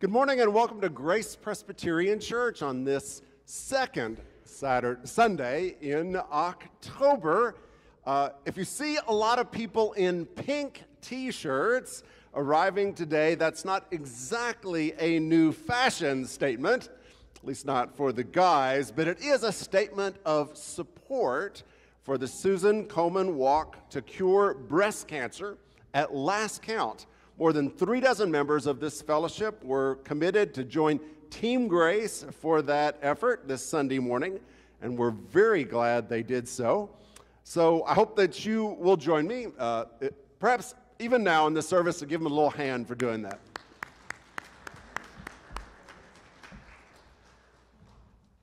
Good morning and welcome to Grace Presbyterian Church on this second Saturday, Sunday in October. Uh, if you see a lot of people in pink t shirts arriving today, that's not exactly a new fashion statement, at least not for the guys, but it is a statement of support for the Susan Komen Walk to Cure Breast Cancer at last count. More than three dozen members of this fellowship were committed to join Team Grace for that effort this Sunday morning, and we're very glad they did so. So I hope that you will join me, uh, perhaps even now in the service, to give them a little hand for doing that.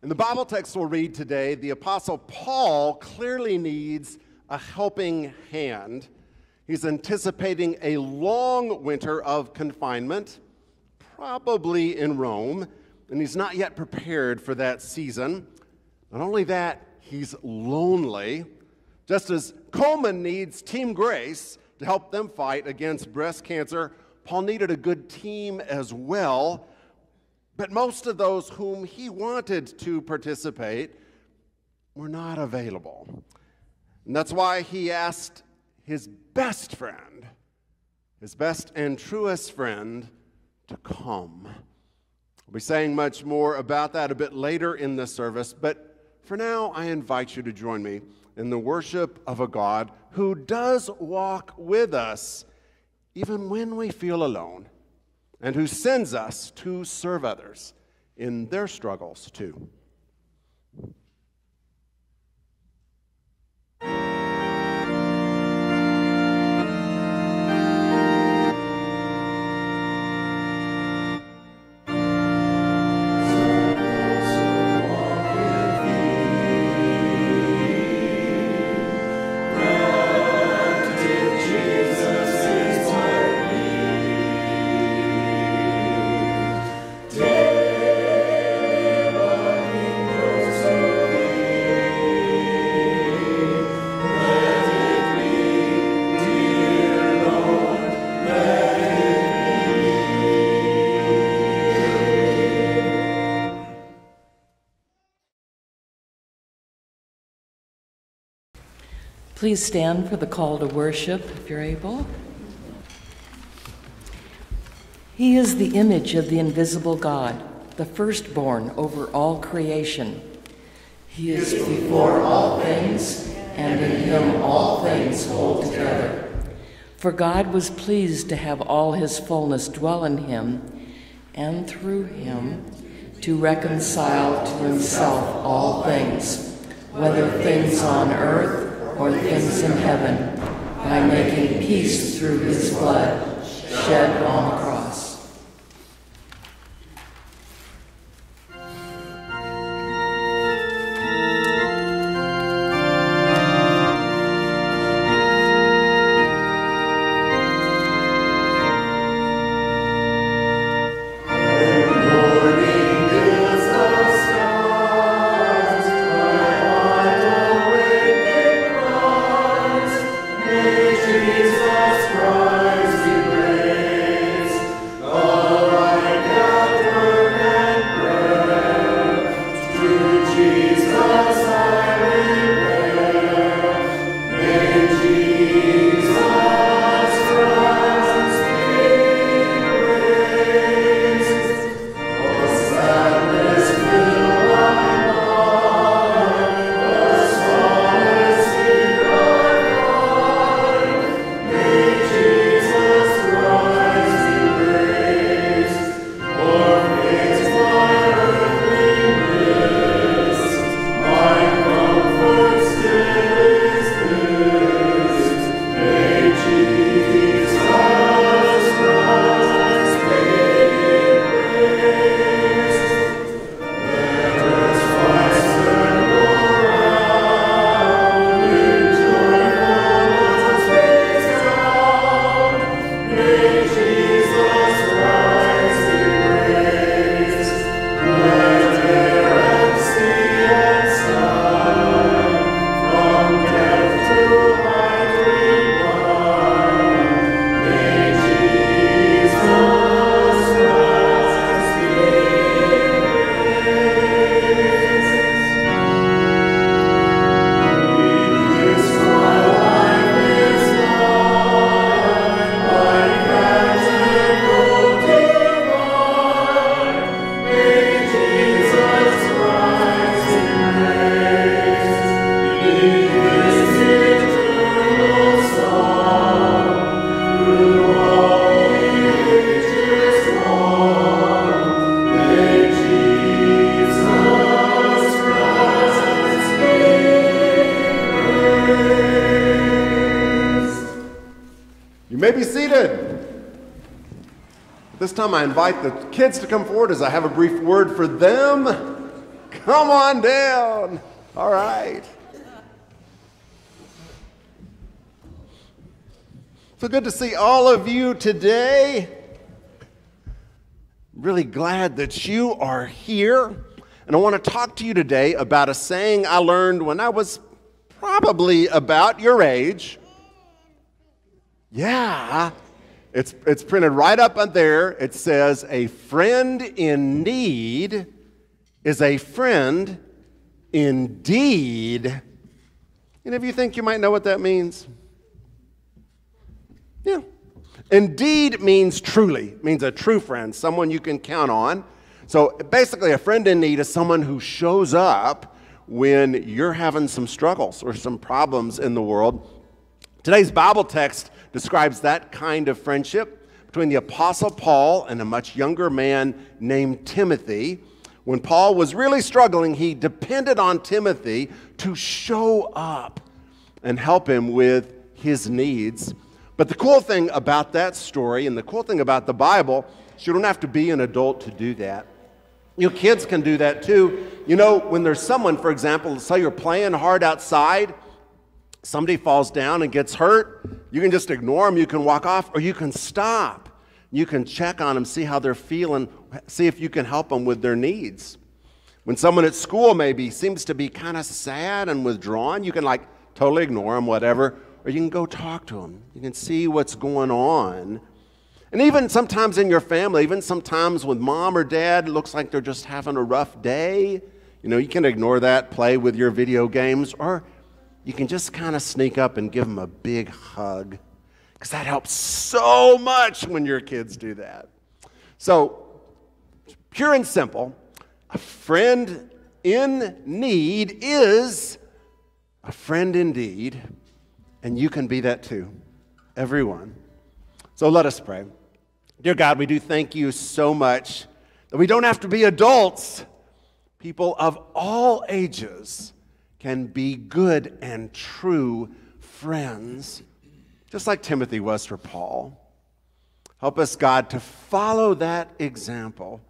In the Bible text we'll read today, the Apostle Paul clearly needs a helping hand He's anticipating a long winter of confinement, probably in Rome, and he's not yet prepared for that season. Not only that, he's lonely. Just as Komen needs Team Grace to help them fight against breast cancer, Paul needed a good team as well. But most of those whom he wanted to participate were not available. And that's why he asked his best friend, his best and truest friend, to come. We'll be saying much more about that a bit later in the service, but for now, I invite you to join me in the worship of a God who does walk with us even when we feel alone, and who sends us to serve others in their struggles too. Please stand for the call to worship if you're able. He is the image of the invisible God, the firstborn over all creation. He is before all things, and in him all things hold together. For God was pleased to have all his fullness dwell in him, and through him to reconcile to himself all things, whether things on earth or things in heaven by making peace through his blood shed on the cross. I invite the kids to come forward as I have a brief word for them. Come on down. All right. So good to see all of you today. Really glad that you are here. And I want to talk to you today about a saying I learned when I was probably about your age. Yeah, it's, it's printed right up on there. It says, A friend in need is a friend indeed. And if you think you might know what that means? Yeah. Indeed means truly, means a true friend, someone you can count on. So basically, a friend in need is someone who shows up when you're having some struggles or some problems in the world. Today's Bible text describes that kind of friendship between the Apostle Paul and a much younger man named Timothy. When Paul was really struggling, he depended on Timothy to show up and help him with his needs. But the cool thing about that story and the cool thing about the Bible is you don't have to be an adult to do that. You kids can do that too. You know, when there's someone, for example, say you're playing hard outside somebody falls down and gets hurt, you can just ignore them, you can walk off, or you can stop. You can check on them, see how they're feeling, see if you can help them with their needs. When someone at school maybe seems to be kind of sad and withdrawn, you can like totally ignore them, whatever, or you can go talk to them. You can see what's going on. And even sometimes in your family, even sometimes with mom or dad, it looks like they're just having a rough day. You know, you can ignore that, play with your video games, or you can just kind of sneak up and give them a big hug because that helps so much when your kids do that. So, pure and simple, a friend in need is a friend indeed, and you can be that too. Everyone. So let us pray. Dear God, we do thank you so much that we don't have to be adults, people of all ages can be good and true friends, just like Timothy was for Paul. Help us, God, to follow that example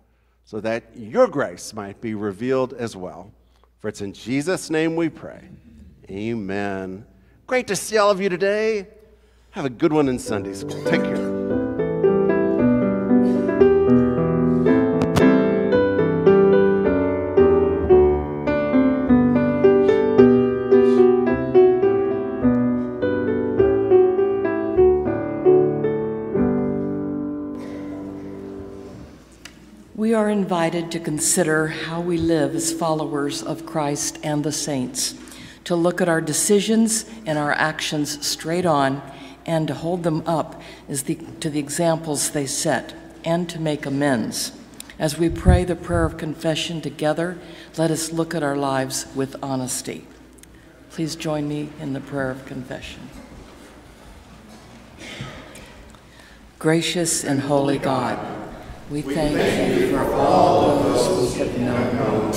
so that your grace might be revealed as well. For it's in Jesus' name we pray. Amen. Great to see all of you today. Have a good one in Sunday school. Take care. Are invited to consider how we live as followers of Christ and the saints, to look at our decisions and our actions straight on, and to hold them up the, to the examples they set, and to make amends. As we pray the prayer of confession together, let us look at our lives with honesty. Please join me in the prayer of confession. Gracious and holy God, we thank you for all those we have known,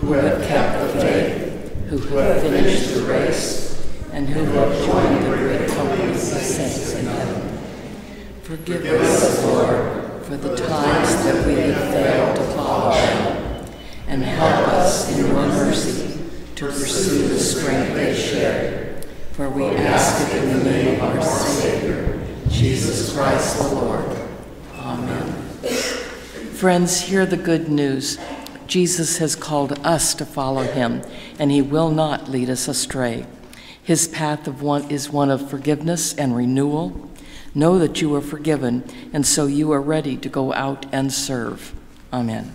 who have kept the faith, who have finished the race, and who have joined the great company of saints in heaven. Forgive us, Lord, for the times that we have failed to follow them, and help us in your mercy to pursue the strength they share. For we ask it in the name of our Savior, Jesus Christ the Lord. Friends, hear the good news. Jesus has called us to follow him, and he will not lead us astray. His path of one is one of forgiveness and renewal. Know that you are forgiven, and so you are ready to go out and serve. Amen.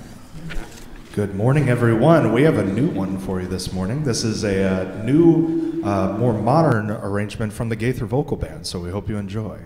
Good morning, everyone. We have a new one for you this morning. This is a, uh, new, uh, more modern arrangement from the Gaither Vocal Band, so we hope you enjoy.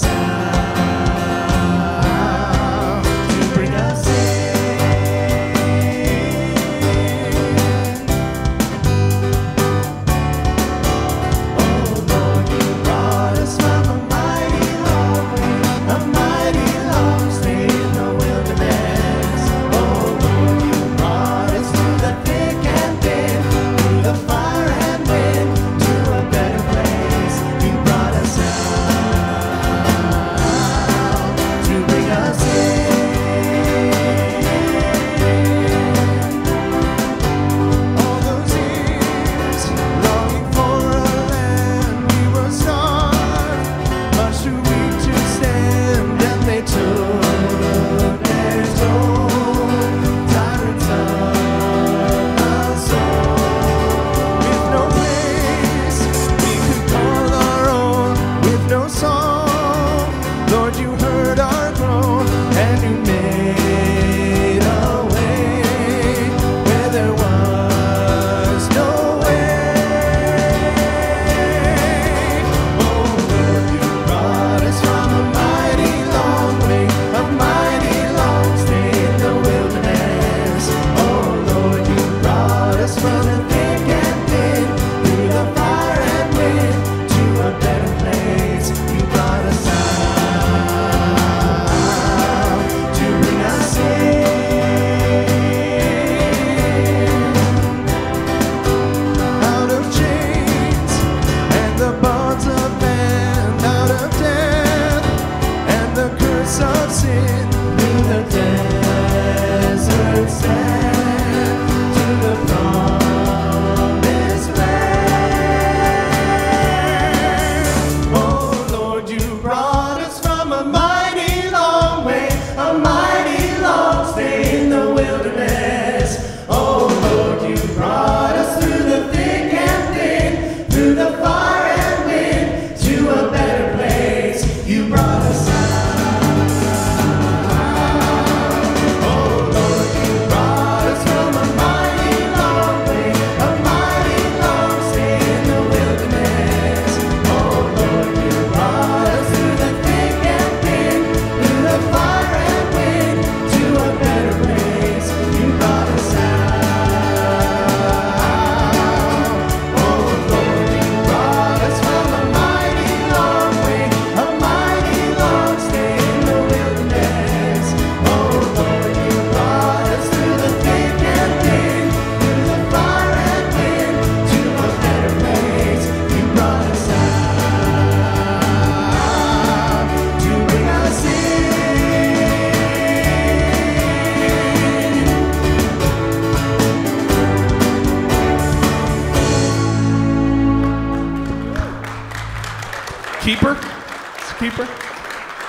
sound.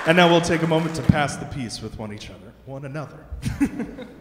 And now we'll take a moment to pass the peace with one each other, one another.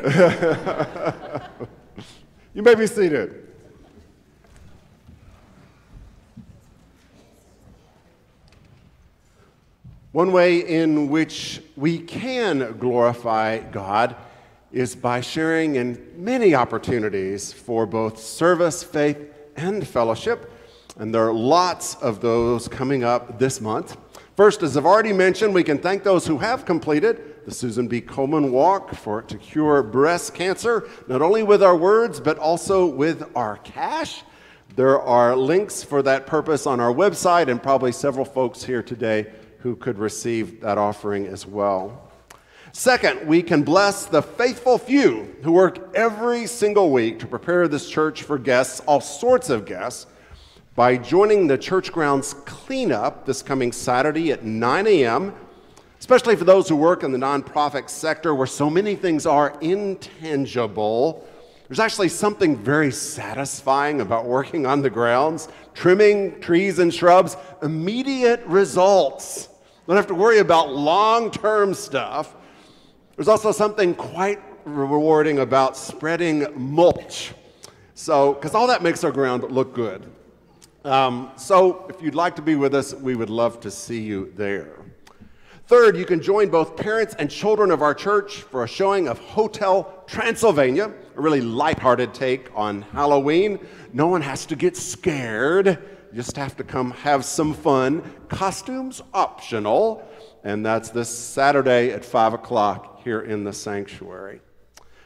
You may be seated. One way in which we can glorify God is by sharing in many opportunities for both service, faith, and fellowship. And there are lots of those coming up this month. First, as I've already mentioned, we can thank those who have completed the Susan B. Komen Walk for to cure breast cancer, not only with our words, but also with our cash. There are links for that purpose on our website, and probably several folks here today who could receive that offering as well. Second, we can bless the faithful few who work every single week to prepare this church for guests, all sorts of guests, by joining the church grounds cleanup this coming Saturday at 9 a.m., especially for those who work in the nonprofit sector where so many things are intangible. There's actually something very satisfying about working on the grounds, trimming trees and shrubs, immediate results. Don't have to worry about long term stuff. There's also something quite rewarding about spreading mulch. So, because all that makes our ground look good. Um, so, if you'd like to be with us, we would love to see you there. Third, you can join both parents and children of our church for a showing of Hotel Transylvania, a really lighthearted take on Halloween. No one has to get scared, you just have to come have some fun. Costumes optional, and that's this Saturday at 5 o'clock here in the sanctuary.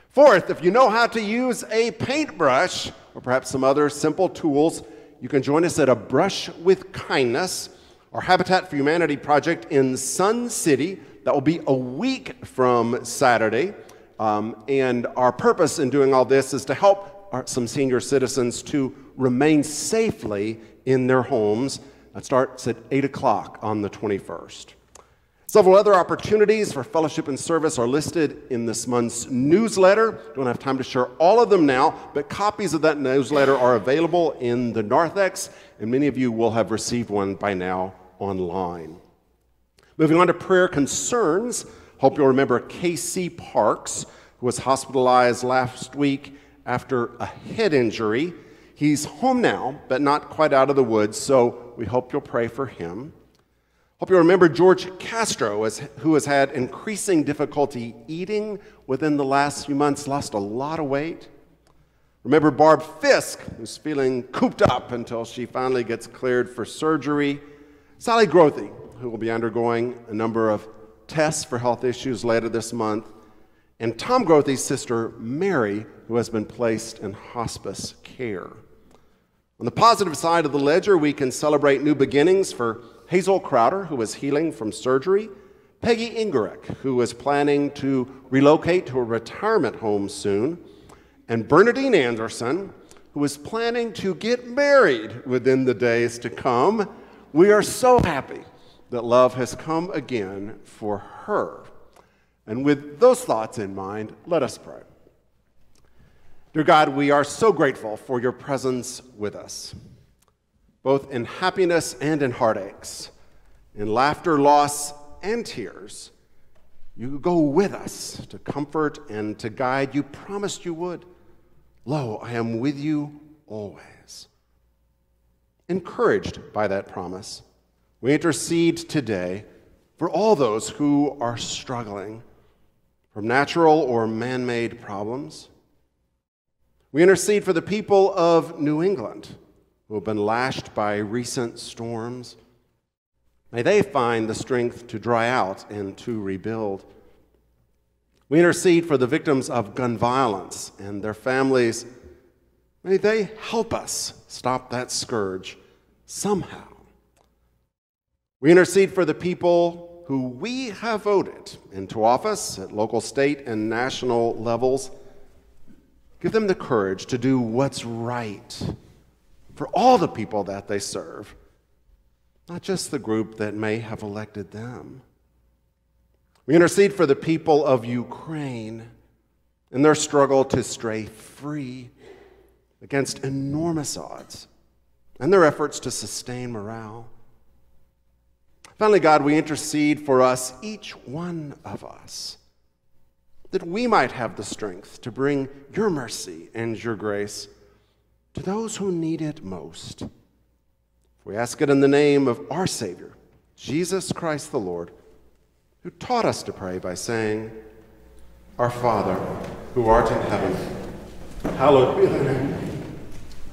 Fourth, if you know how to use a paintbrush or perhaps some other simple tools, you can join us at a Brush with Kindness, our Habitat for Humanity project in Sun City. That will be a week from Saturday. Um, and our purpose in doing all this is to help our, some senior citizens to remain safely in their homes. That starts at 8 o'clock on the 21st. Several other opportunities for fellowship and service are listed in this month's newsletter. Don't have time to share all of them now, but copies of that newsletter are available in the narthex, and many of you will have received one by now online. Moving on to prayer concerns. Hope you'll remember Casey Parks, who was hospitalized last week after a head injury. He's home now, but not quite out of the woods, so we hope you'll pray for him. Hope you'll remember George Castro, as, who has had increasing difficulty eating within the last few months, lost a lot of weight. Remember Barb Fisk, who's feeling cooped up until she finally gets cleared for surgery. Sally Grothy, who will be undergoing a number of tests for health issues later this month. And Tom Grothy's sister, Mary, who has been placed in hospice care. On the positive side of the ledger, we can celebrate new beginnings for Hazel Crowder, who is healing from surgery, Peggy Ingerek, who is planning to relocate to a retirement home soon, and Bernadine Anderson, who is planning to get married within the days to come. We are so happy that love has come again for her. And with those thoughts in mind, let us pray. Dear God, we are so grateful for your presence with us both in happiness and in heartaches, in laughter, loss, and tears. You go with us to comfort and to guide. You promised you would. Lo, I am with you always. Encouraged by that promise, we intercede today for all those who are struggling from natural or man made problems. We intercede for the people of New England who have been lashed by recent storms. May they find the strength to dry out and to rebuild. We intercede for the victims of gun violence and their families. May they help us stop that scourge somehow. We intercede for the people who we have voted into office at local, state, and national levels. Give them the courage to do what's right for all the people that they serve, not just the group that may have elected them. We intercede for the people of Ukraine in their struggle to stray free against enormous odds and their efforts to sustain morale. Finally, God, we intercede for us, each one of us, that we might have the strength to bring your mercy and your grace to those who need it most. We ask it in the name of our Savior, Jesus Christ the Lord, who taught us to pray by saying, Our Father, who art in heaven, hallowed be thy name.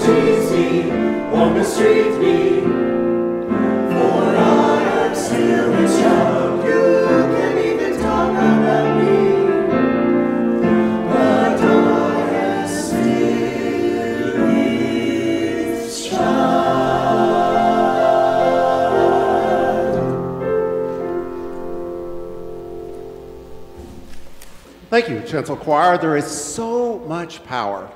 Don't me or mistreat me. For I am still his child, you can even talk about me. But I am still his child. Thank you, Chancel Choir. There is so much power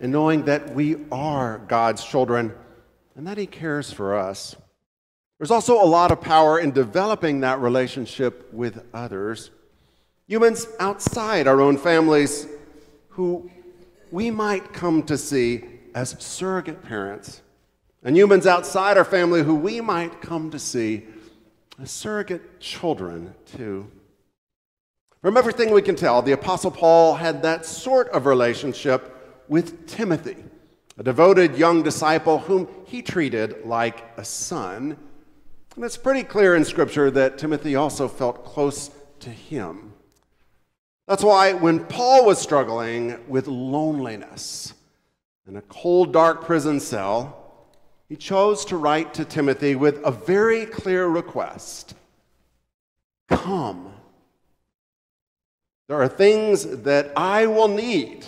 in knowing that we are God's children and that He cares for us. There's also a lot of power in developing that relationship with others, humans outside our own families who we might come to see as surrogate parents, and humans outside our family who we might come to see as surrogate children, too. From everything we can tell, the Apostle Paul had that sort of relationship with Timothy, a devoted young disciple whom he treated like a son. And it's pretty clear in Scripture that Timothy also felt close to him. That's why when Paul was struggling with loneliness in a cold, dark prison cell, he chose to write to Timothy with a very clear request Come. There are things that I will need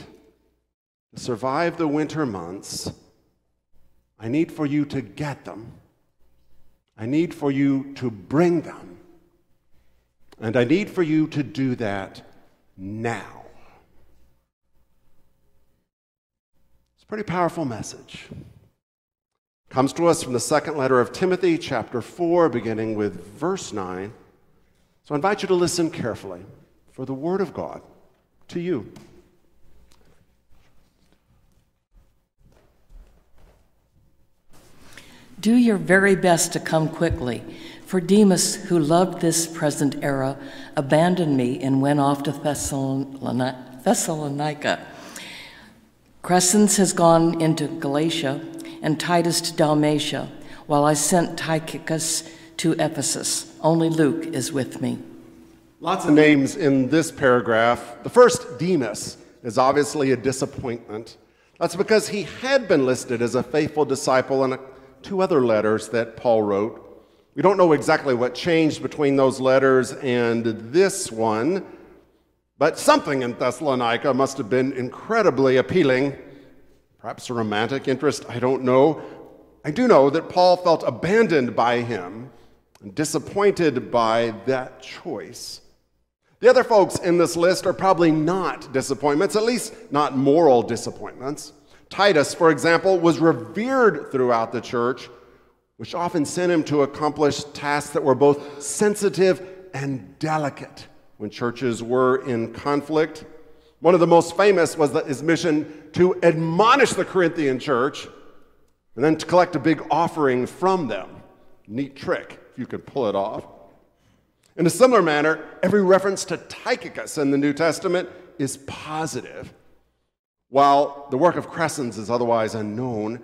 to survive the winter months. I need for you to get them. I need for you to bring them. And I need for you to do that now. It's a pretty powerful message. Comes to us from the second letter of Timothy, chapter 4, beginning with verse 9. So I invite you to listen carefully for the Word of God to you. Do your very best to come quickly, for Demas, who loved this present era, abandoned me and went off to Thessalonica. Crescens has gone into Galatia, and Titus to Dalmatia, while I sent Tychicus to Ephesus. Only Luke is with me. Lots of names in this paragraph. The first, Demas, is obviously a disappointment. That's because he had been listed as a faithful disciple and a two other letters that Paul wrote. We don't know exactly what changed between those letters and this one, but something in Thessalonica must have been incredibly appealing. Perhaps a romantic interest, I don't know. I do know that Paul felt abandoned by him and disappointed by that choice. The other folks in this list are probably not disappointments, at least not moral disappointments. Titus, for example, was revered throughout the church, which often sent him to accomplish tasks that were both sensitive and delicate when churches were in conflict. One of the most famous was his mission to admonish the Corinthian church and then to collect a big offering from them. Neat trick, if you could pull it off. In a similar manner, every reference to Tychicus in the New Testament is positive while the work of Crescens is otherwise unknown.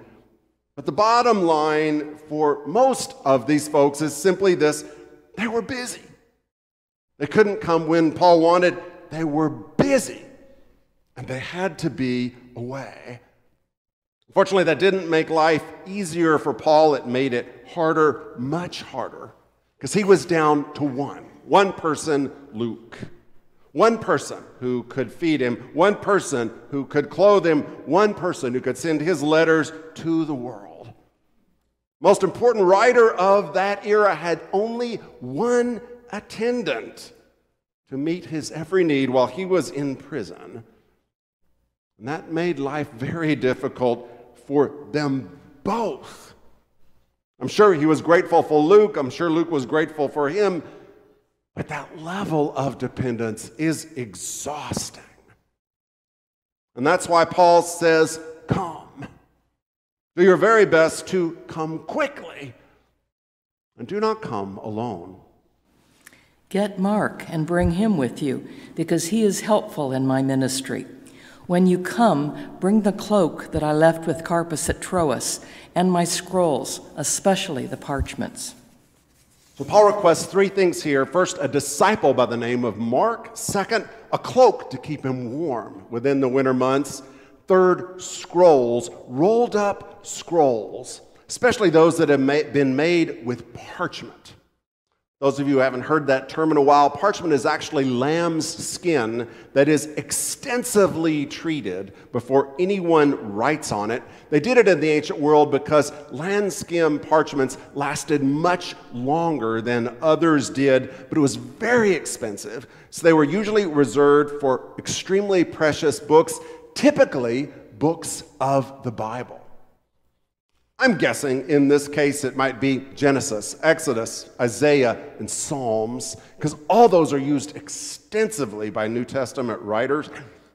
But the bottom line for most of these folks is simply this they were busy. They couldn't come when Paul wanted, they were busy. And they had to be away. Unfortunately, that didn't make life easier for Paul. It made it harder, much harder, because he was down to one one person, Luke. One person who could feed him, one person who could clothe him, one person who could send his letters to the world. Most important writer of that era had only one attendant to meet his every need while he was in prison. And that made life very difficult for them both. I'm sure he was grateful for Luke. I'm sure Luke was grateful for him. But that level of dependence is exhausting. And that's why Paul says, Come. Do your very best to come quickly. And do not come alone. Get Mark and bring him with you, because he is helpful in my ministry. When you come, bring the cloak that I left with Carpus at Troas, and my scrolls, especially the parchments. So Paul requests three things here. First, a disciple by the name of Mark. Second, a cloak to keep him warm within the winter months. Third, scrolls, rolled up scrolls, especially those that have been made with parchment. Those of you who haven't heard that term in a while, parchment is actually lamb's skin that is extensively treated before anyone writes on it. They did it in the ancient world because lambskin parchments lasted much longer than others did, but it was very expensive. So they were usually reserved for extremely precious books, typically books of the Bible. I'm guessing in this case it might be Genesis, Exodus, Isaiah, and Psalms, because all those are used extensively by New Testament writers,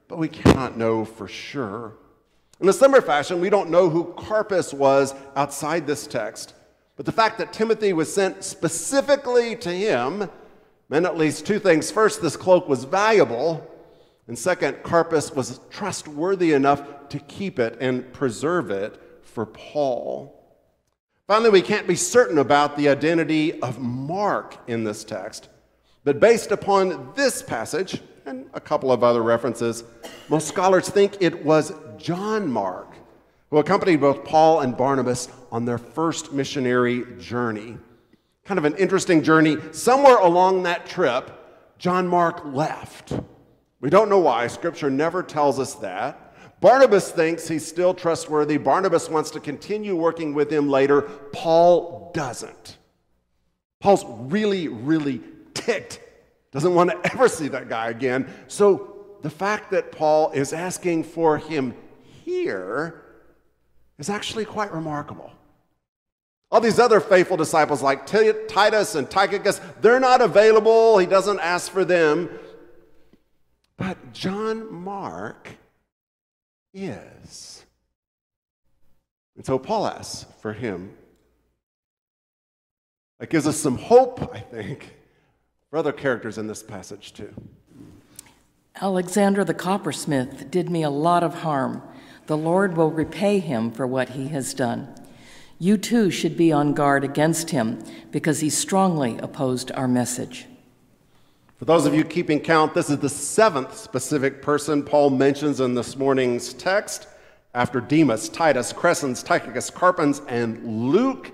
but we cannot know for sure. In a similar fashion, we don't know who Carpus was outside this text, but the fact that Timothy was sent specifically to him meant at least two things. First, this cloak was valuable, and second, Carpus was trustworthy enough to keep it and preserve it for Paul. Finally, we can't be certain about the identity of Mark in this text, but based upon this passage and a couple of other references, most scholars think it was John Mark who accompanied both Paul and Barnabas on their first missionary journey. Kind of an interesting journey. Somewhere along that trip, John Mark left. We don't know why. Scripture never tells us that. Barnabas thinks he's still trustworthy. Barnabas wants to continue working with him later. Paul doesn't. Paul's really, really ticked. Doesn't want to ever see that guy again. So the fact that Paul is asking for him here is actually quite remarkable. All these other faithful disciples, like Titus and Tychicus, they're not available. He doesn't ask for them. But John Mark is. And so Paul asks for him. That gives us some hope, I think, for other characters in this passage, too. Alexander the coppersmith did me a lot of harm. The Lord will repay him for what he has done. You too should be on guard against him because he strongly opposed our message. For those of you keeping count, this is the seventh specific person Paul mentions in this morning's text after Demas, Titus, Crescens, Tychicus, Carpus, and Luke.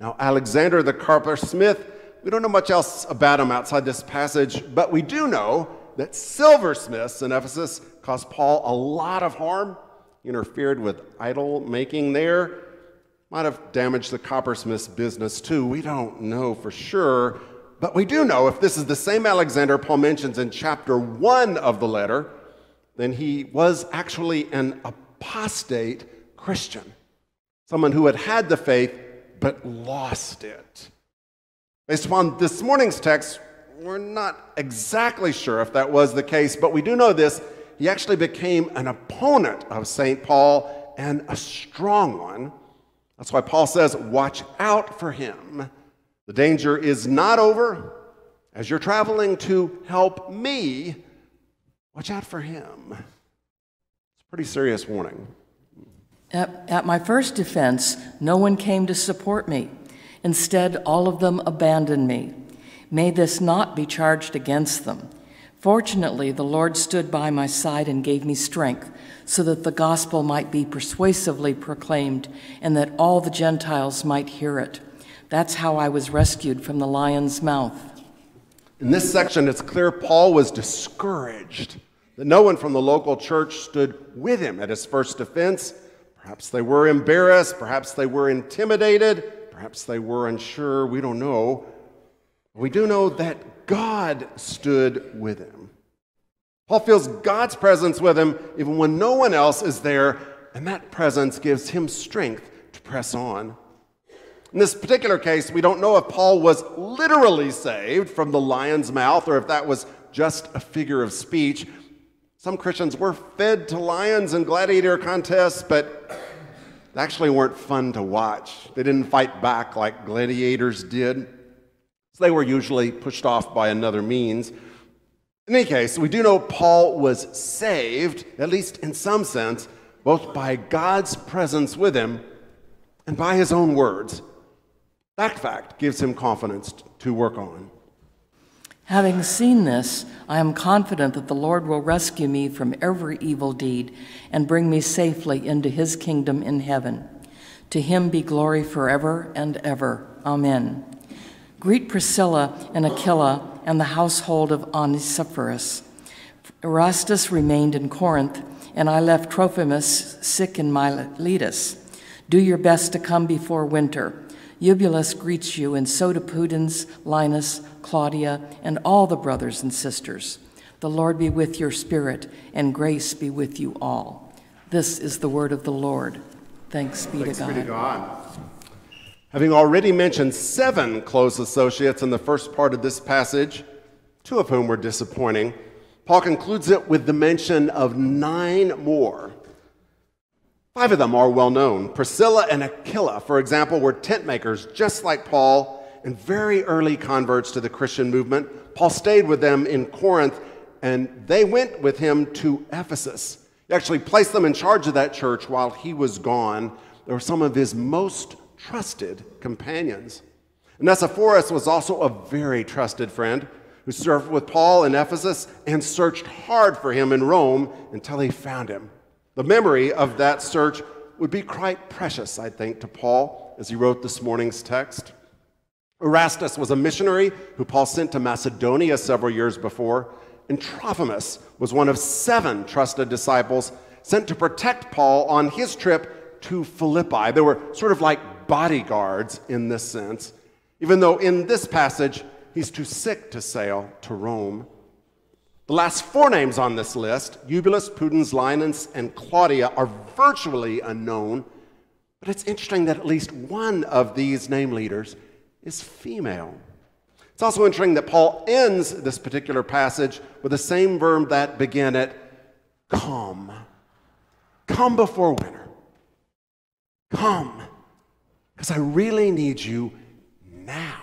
Now, Alexander the coppersmith, we don't know much else about him outside this passage, but we do know that silversmiths in Ephesus caused Paul a lot of harm, interfered with idol making there, might have damaged the coppersmith's business too. We don't know for sure. But we do know if this is the same Alexander Paul mentions in chapter 1 of the letter, then he was actually an apostate Christian, someone who had had the faith but lost it. Based upon this morning's text, we're not exactly sure if that was the case, but we do know this. He actually became an opponent of St. Paul and a strong one. That's why Paul says, Watch out for him. The danger is not over. As you're traveling to help me, watch out for him. It's a pretty serious warning. At, at, my first defense, no one came to support me. Instead, all of them abandoned me. May this not be charged against them. Fortunately, the Lord stood by my side and gave me strength so that the gospel might be persuasively proclaimed and that all the Gentiles might hear it. That's how I was rescued from the lion's mouth. In this section, it's clear Paul was discouraged, that no one from the local church stood with him at his first defense. Perhaps they were embarrassed, perhaps they were intimidated, perhaps they were unsure, we don't know. We do know that God stood with him. Paul feels God's presence with him even when no one else is there, and that presence gives him strength to press on. In this particular case, we don't know if Paul was literally saved from the lion's mouth or if that was just a figure of speech. Some Christians were fed to lions in gladiator contests, but they actually weren't fun to watch. They didn't fight back like gladiators did. So they were usually pushed off by another means. In any case, we do know Paul was saved, at least in some sense, both by God's presence with him and by his own words. That fact gives him confidence to work on. Having seen this, I am confident that the Lord will rescue me from every evil deed and bring me safely into his kingdom in heaven. To him be glory forever and ever. Amen. Greet Priscilla and Aquila and the household of Onesiphorus. Erastus remained in Corinth, and I left Trophimus sick in Miletus. Do your best to come before winter. Eubulus greets you, and so do Pudens, Linus, Claudia, and all the brothers and sisters. The Lord be with your spirit, and grace be with you all. This is the word of the Lord. Thanks be, Thanks to, God. be to God. Having already mentioned seven close associates in the first part of this passage, two of whom were disappointing, Paul concludes it with the mention of nine more Five of them are well known. Priscilla and Aquila, for example, were tent makers just like Paul and very early converts to the Christian movement. Paul stayed with them in Corinth and they went with him to Ephesus. He actually placed them in charge of that church while he was gone. They were some of his most trusted companions. Onesiphorus was also a very trusted friend who served with Paul in Ephesus and searched hard for him in Rome until he found him. The memory of that search would be quite precious, I think, to Paul as he wrote this morning's text. Erastus was a missionary who Paul sent to Macedonia several years before, and Trophimus was one of seven trusted disciples sent to protect Paul on his trip to Philippi. They were sort of like bodyguards in this sense, even though in this passage he's too sick to sail to Rome. The last four names on this list, Eubulus, Pudens, Linus, and Claudia, are virtually unknown, but it's interesting that at least one of these name leaders is female. It's also interesting that Paul ends this particular passage with the same verb that began it come. Come before winter. Come. Because I really need you now.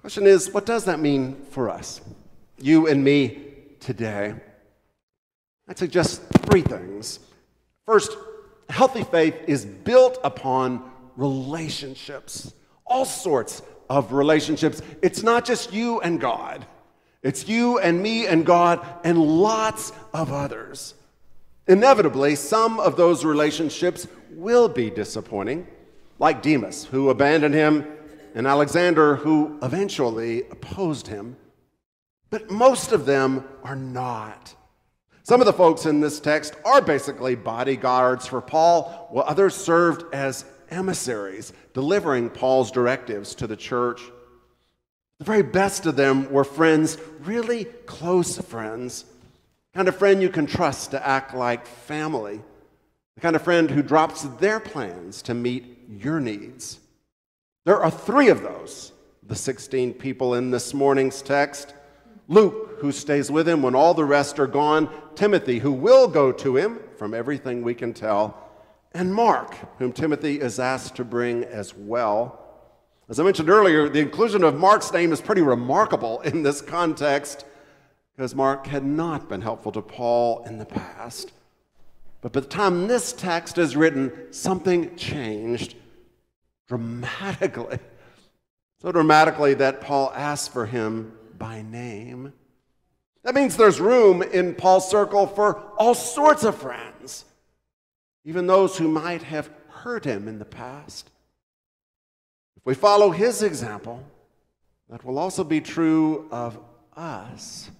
Question is, what does that mean for us? You and me today? I'd suggest three things. First, healthy faith is built upon relationships, all sorts of relationships. It's not just you and God, it's you and me and God and lots of others. Inevitably, some of those relationships will be disappointing, like Demas, who abandoned him, and Alexander, who eventually opposed him. But most of them are not. Some of the folks in this text are basically bodyguards for Paul, while others served as emissaries, delivering Paul's directives to the church. The very best of them were friends, really close friends, kind of friend you can trust to act like family, the kind of friend who drops their plans to meet your needs. There are three of those, the 16 people in this morning's text. Luke, who stays with him when all the rest are gone, Timothy, who will go to him from everything we can tell, and Mark, whom Timothy is asked to bring as well. As I mentioned earlier, the inclusion of Mark's name is pretty remarkable in this context because Mark had not been helpful to Paul in the past. But by the time this text is written, something changed dramatically. So dramatically that Paul asks for him by name. That means there's room in Paul's circle for all sorts of friends even those who might have hurt him in the past. If we follow his example, that will also be true of us.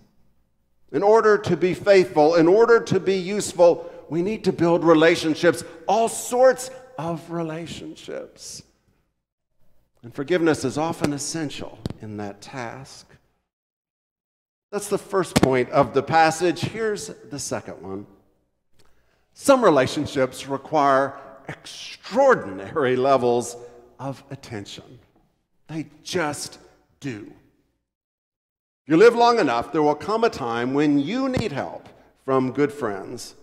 In order to be faithful, in order to be useful, we need to build relationships, all sorts of relationships. And forgiveness is often essential in that task. That's the first point of the passage. Here's the second one. Some relationships require extraordinary levels of attention. They just do. If you live long enough, there will come a time when you need help from good friends.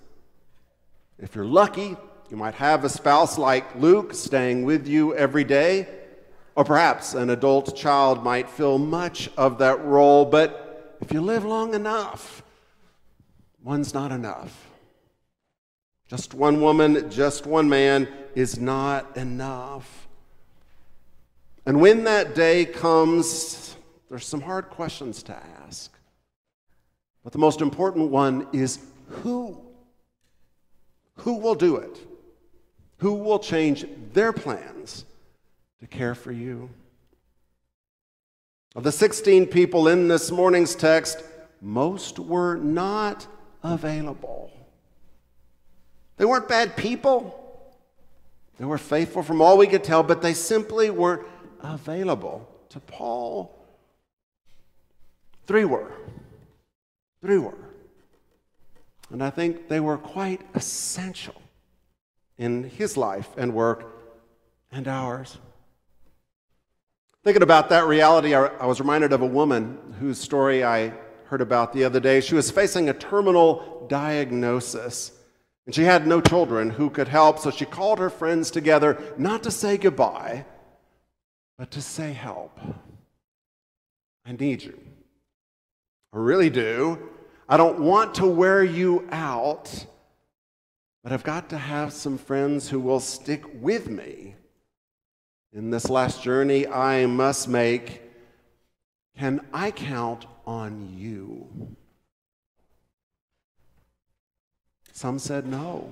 If you're lucky, you might have a spouse like Luke staying with you every day, or perhaps an adult child might fill much of that role, but if you live long enough, one's not enough. Just one woman, just one man is not enough. And when that day comes, there's some hard questions to ask. But the most important one is who? Who will do it? Who will change their plans to care for you? Of the 16 people in this morning's text, most were not available. They weren't bad people. They were faithful from all we could tell, but they simply weren't available to Paul. Three were. Three were. And I think they were quite essential in his life and work and ours. Thinking about that reality, I was reminded of a woman whose story I heard about the other day. She was facing a terminal diagnosis. And she had no children who could help, so she called her friends together not to say goodbye, but to say help. I need you. I really do. I don't want to wear you out, But I've got to have some friends who will stick with me in this last journey I must make. Can I count on you? Some said no.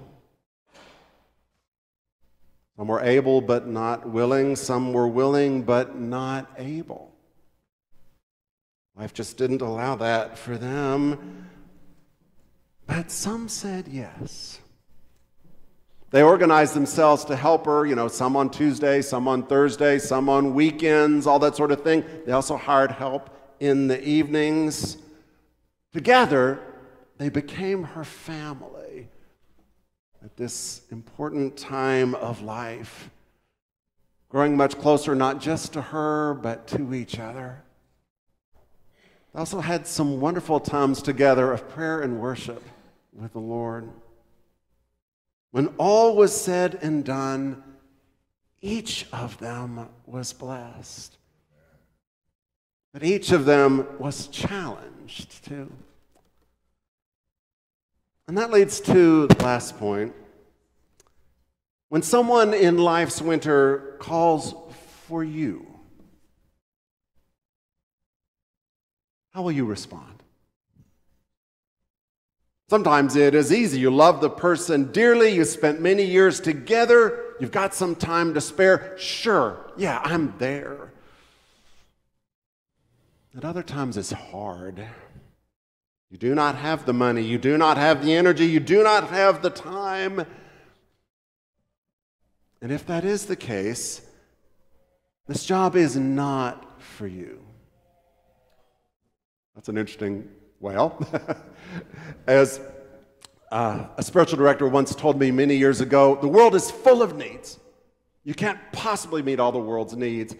Some were able but not willing. Some were willing but not able. Life just didn't allow that for them. But some said yes. They organized themselves to help her, you know, some on Tuesday, some on Thursday, some on weekends, all that sort of thing. They also hired help in the evenings. Together, they became her family at this important time of life, growing much closer not just to her, but to each other. They also had some wonderful times together of prayer and worship with the Lord. When all was said and done, each of them was blessed. But each of them was challenged too. And that leads to the last point. When someone in life's winter calls for you, how will you respond? Sometimes it is easy. You love the person dearly, you spent many years together, you've got some time to spare. Sure, yeah, I'm there. At other times it's hard. You do not have the money, you do not have the energy, you do not have the time. And if that is the case, this job is not for you. That's an interesting well. As uh, a spiritual director once told me many years ago, the world is full of needs. You can't possibly meet all the world's needs.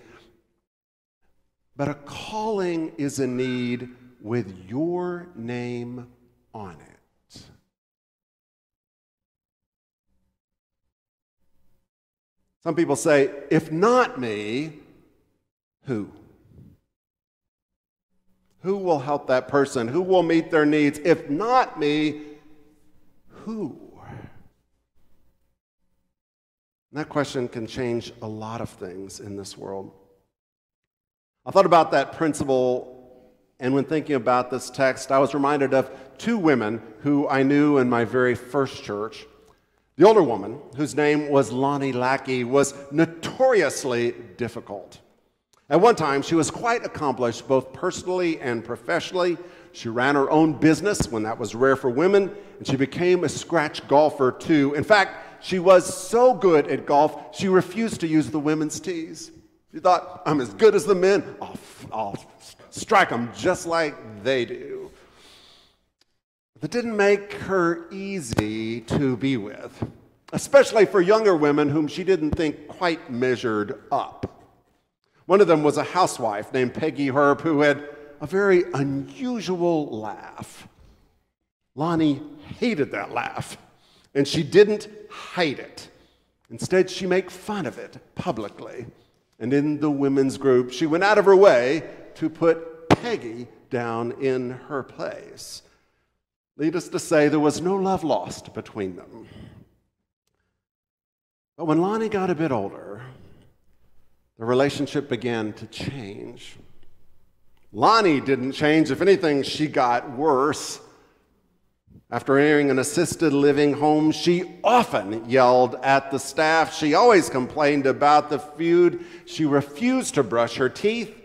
But a calling is a need with your name on it. Some people say, if not me, who? Who will help that person? Who will meet their needs? If not me, who? And that question can change a lot of things in this world. I thought about that principle and when thinking about this text, I was reminded of two women who I knew in my very first church. The older woman, whose name was Lonnie Lackey, was notoriously difficult. At one time, she was quite accomplished both personally and professionally. She ran her own business when that was rare for women, and she became a scratch golfer too. In fact, she was so good at golf, she refused to use the women's tees. She thought, I'm as good as the men, I'll, I'll strike them just like they do. That didn't make her easy to be with, especially for younger women whom she didn't think quite measured up. One of them was a housewife named Peggy Herb who had a very unusual laugh. Lonnie hated that laugh, and she didn't hide it. Instead, she made fun of it publicly. And in the women's group, she went out of her way to put Peggy down in her place. Needless to say, there was no love lost between them. But when Lonnie got a bit older, the relationship began to change. Lonnie didn't change. If anything, she got worse. After entering an assisted living home, she often yelled at the staff. She always complained about the food. She refused to brush her teeth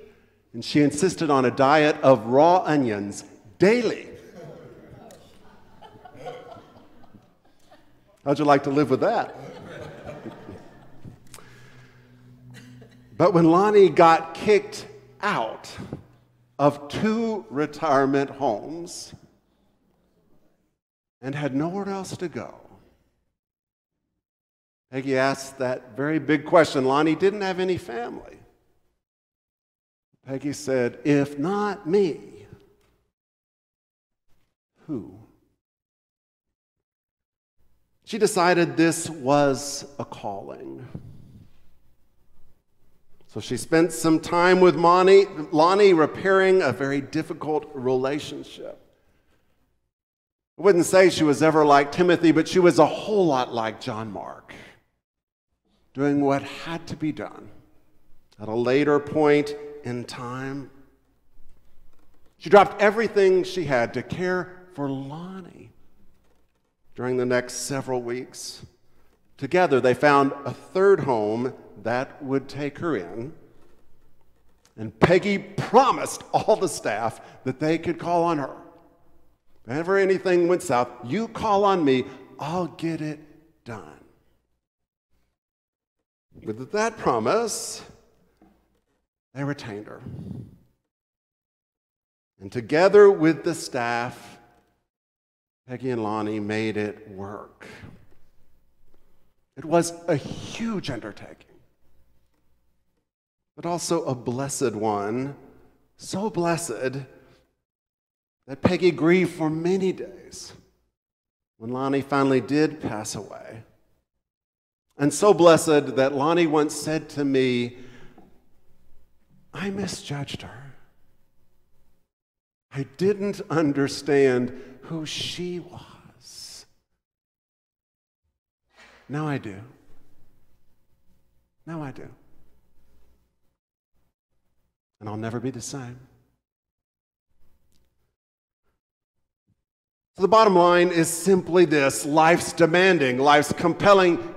and she insisted on a diet of raw onions daily. How'd you like to live with that? But when Lonnie got kicked out of two retirement homes and had nowhere else to go, Peggy asked that very big question. Lonnie didn't have any family. Peggy said, If not me, who? She decided this was a calling. So she spent some time with Lonnie, Lonnie repairing a very difficult relationship. I wouldn't say she was ever like Timothy, but she was a whole lot like John Mark, doing what had to be done at a later point in time. She dropped everything she had to care for Lonnie during the next several weeks. Together, they found a third home that would take her in. And Peggy promised all the staff that they could call on her. Whenever anything went south, you call on me, I'll get it done. With that promise, they retained her. And together with the staff, Peggy and Lonnie made it work. It was a huge undertaking, but also a blessed one. So blessed that Peggy grieved for many days when Lonnie finally did pass away. And so blessed that Lonnie once said to me, I misjudged her. I didn't understand who she was. Now I do. Now I do. And I'll never be the same. So the bottom line is simply this life's demanding, life's compelling.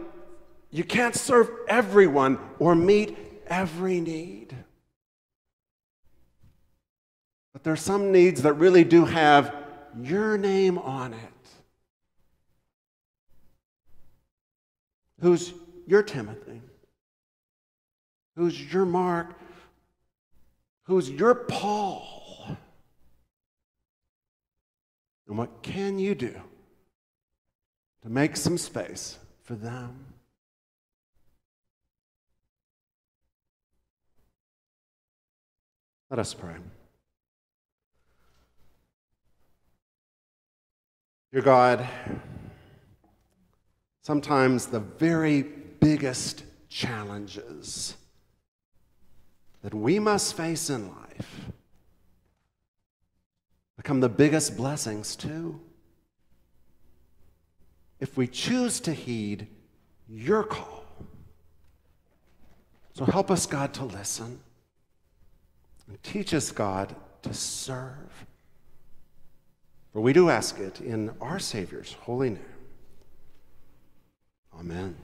You can't serve everyone or meet every need. But there are some needs that really do have your name on it. Who's your Timothy? Who's your Mark? Who's your Paul? And what can you do to make some space for them? Let us pray. Dear God, sometimes the very biggest challenges that we must face in life become the biggest blessings too. If we choose to heed your call. So help us, God, to listen and teach us, God, to serve. For we do ask it in our Savior's holy name. Amen.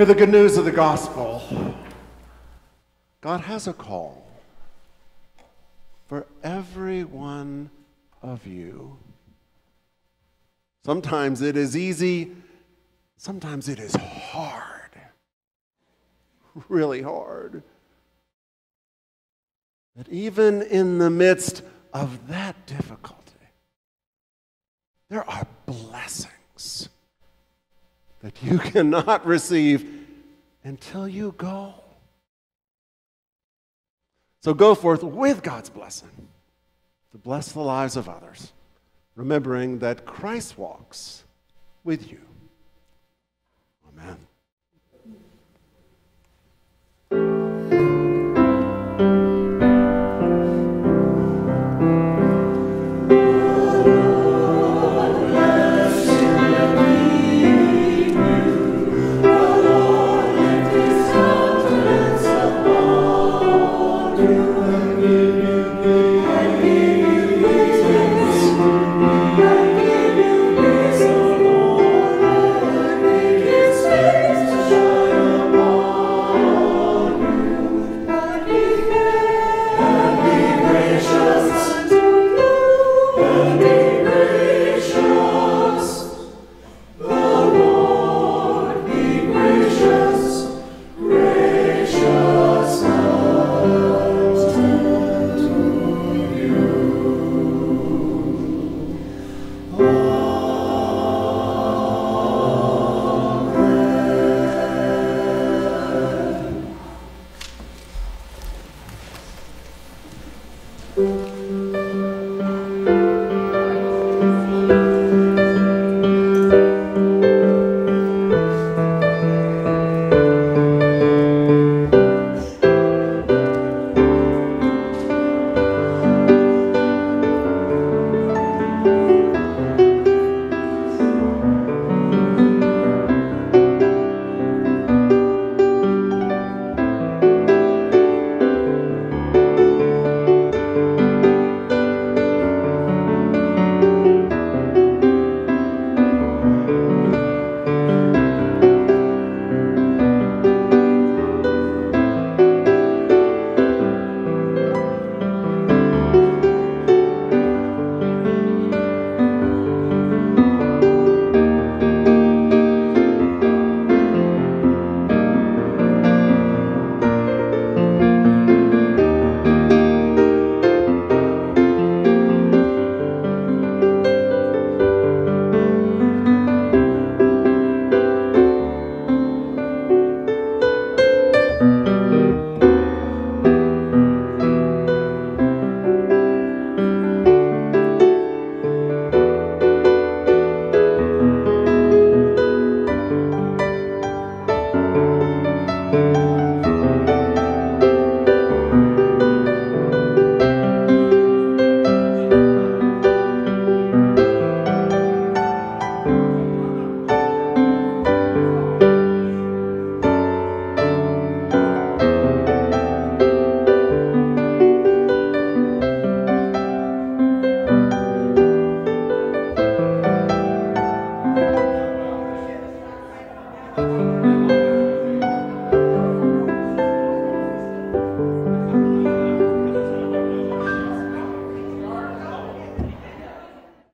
Hear the good news of the gospel. God has a call for every one of you. Sometimes it is easy, sometimes it is hard, really hard. But even in the midst of that difficulty, there are blessings that you cannot receive until you go. So go forth with God's blessing to bless the lives of others, remembering that Christ walks with you. Amen.